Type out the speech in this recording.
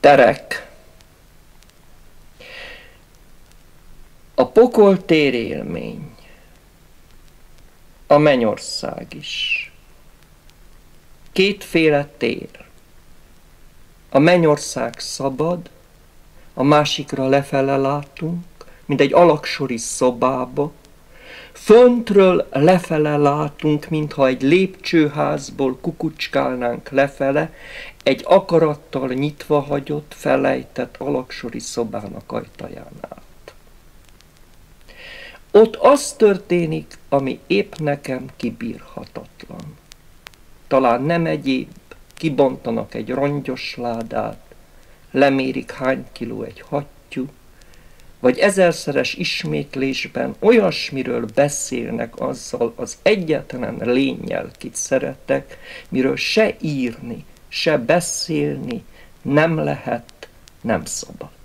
Terek. A pokol térélmény. A mennyország is. Kétféle tér. A mennyország szabad, a másikra lefele látunk, mint egy alaksori szobába, Föntről lefele látunk, mintha egy lépcsőházból kukucskálnánk lefele, egy akarattal nyitva hagyott, felejtett alaksori szobának ajtaján át. Ott az történik, ami épp nekem kibírhatatlan. Talán nem egyéb, kibontanak egy rongyos ládát, lemérik hány kiló egy hattyú, vagy ezerszeres ismétlésben olyasmiről beszélnek azzal az egyetlen lényel, kit szeretek, miről se írni, se beszélni nem lehet, nem szabad.